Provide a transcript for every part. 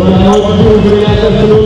وتتوجه إلى تسليم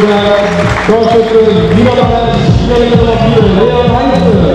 Torschütze Niederbayern, Schwierigkeiten auf Leon Heinze.